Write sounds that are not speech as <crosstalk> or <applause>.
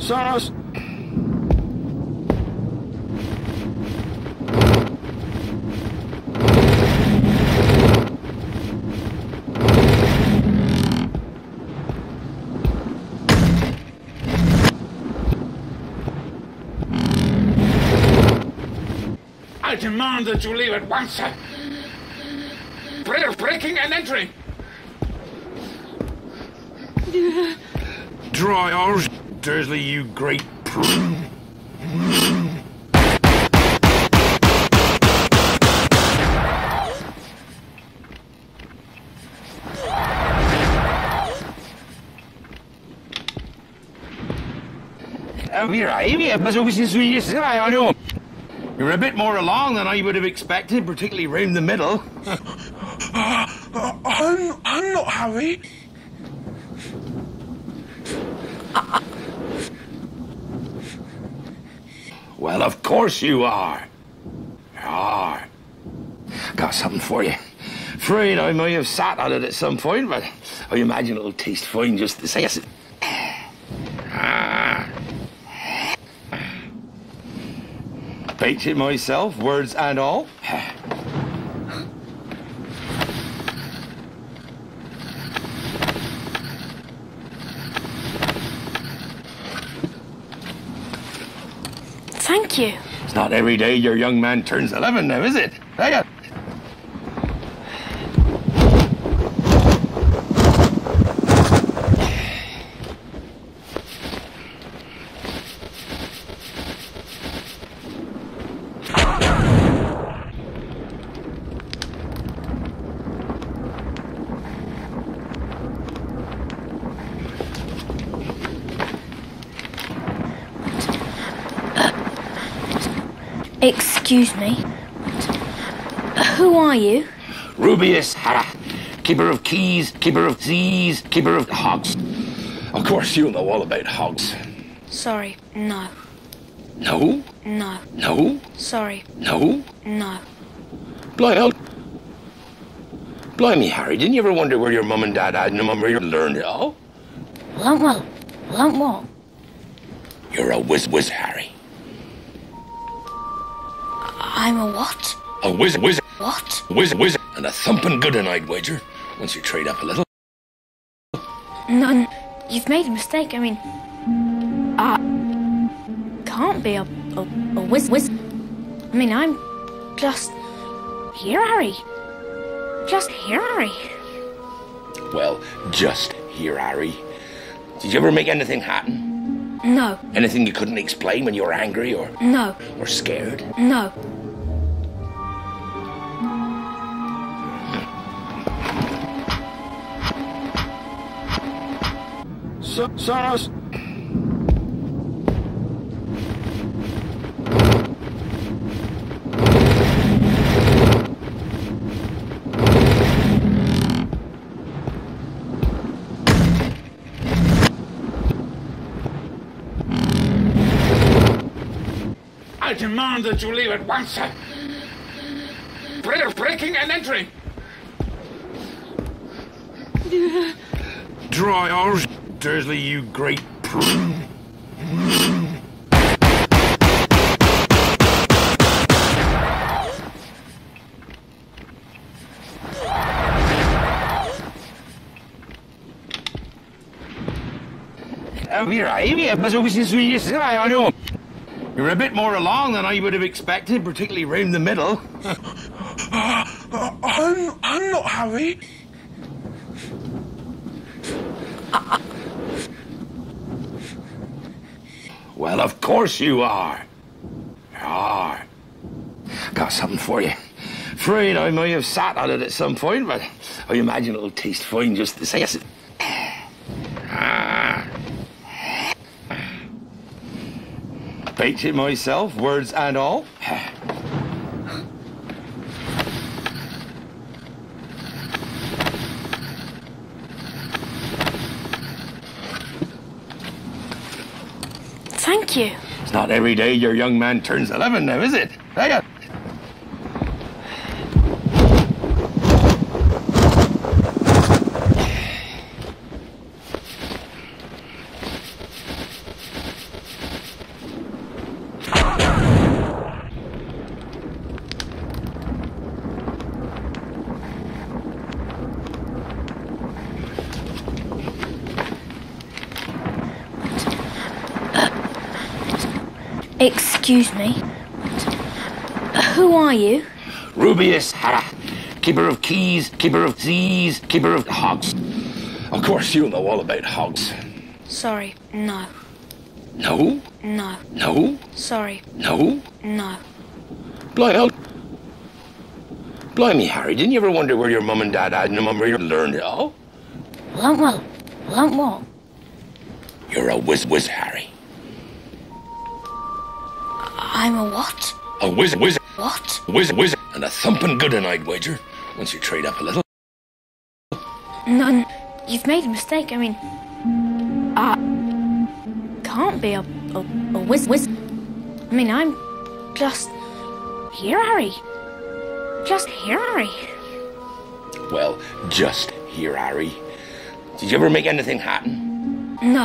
Soros. I demand that you leave at once, sir. Break- breaking and entering. Dry ours, Dursley, you great prune. You're a bit more along than I would have expected, particularly round the middle. <laughs> I'm, I'm not Harry. Well, of course you are. You are. Got something for you. Afraid I might have sat on it at some point, but I imagine it'll taste fine just the same. Ah. Baked it myself, words and all. Thank you. It's not every day your young man turns 11 now, is it? Hey, uh, Excuse me. Who are you? Rubeus Hara, keeper of keys, keeper of Z's, keeper of hogs. Of course, you'll know all about hogs. Sorry, no. No? No. No? Sorry, No? no. Blimey, Blimey, Harry, didn't you ever wonder where your mum and dad had no mum where you learned it all? Lump well. Lump what? You're a whiz whiz, Harry. I'm a what? A whiz whiz, What? whiz whiz, and a thumping good one, I'd wager. Once you trade up a little. None. You've made a mistake. I mean, I can't be a a, a whiz whiz. I mean, I'm just here, Harry. Just here, Harry. Well, just here, Harry. Did you ever make anything happen? No, Anything you couldn't explain when you were angry or, no, or scared? no. I demand that you leave at once. Break- breaking and entering. Dry ours, Dursley, you great prune. You're a bit more along than I would have expected, particularly round the middle. I'm, I'm not Harry. Well, of course you are. You are. Got something for you. Afraid I might have sat on it at some point, but I imagine it'll taste fine just the same. Ah. Baked it myself, words and all. Thank you. It's not every day your young man turns 11 now, is it? Hey, Excuse me. Who are you? Rubeus Hara, keeper of keys, keeper of Z's, keeper of hogs. Of course, you know all about hogs. Sorry, no. No? No. No? Sorry, No? no. Blimey, Blimey, Harry, didn't you ever wonder where your mum and dad had no mum where you learned it all? Well, well, well, what? You're a whiz whiz, Harry. I'm a what? A whiz whiz, What? whiz whiz, and a thumping good one, I'd wager. Once you trade up a little. No, you've made a mistake. I mean, I can't be a, a, a. I mean, I'm just here, Harry. Just here, Harry. Well, just here, Harry. Did you ever make anything happen? No.